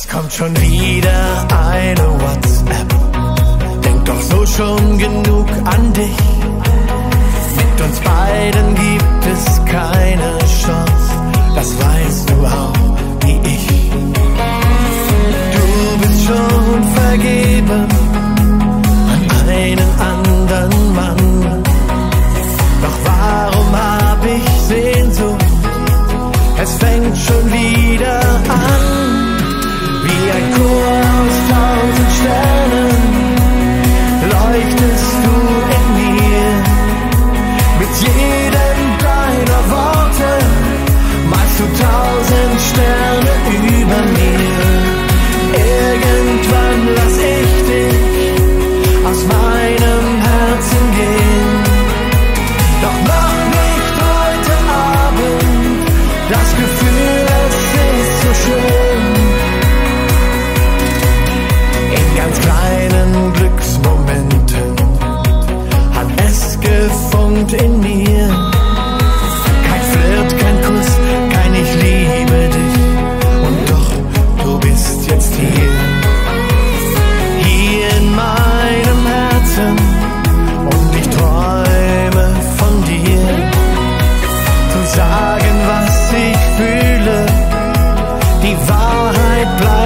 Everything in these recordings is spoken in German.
Es kommt schon wieder ein du tausend Sterne über.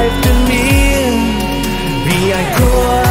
life to mir wie ein Chor.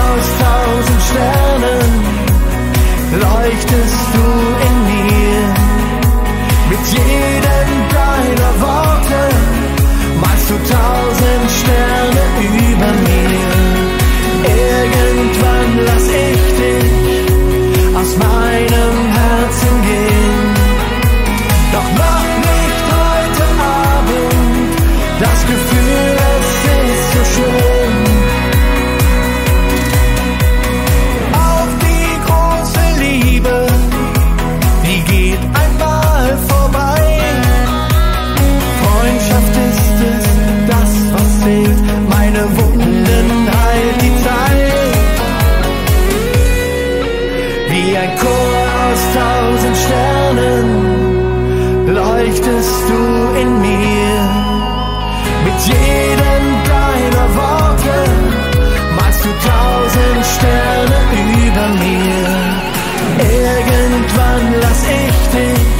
leuchtest du in mir. Mit jedem deiner Worte malst du tausend Sterne über mir. Irgendwann lass ich dich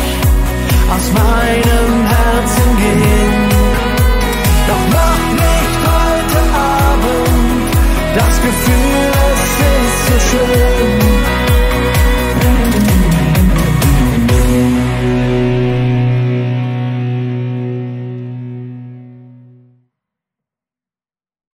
aus meinem Herzen.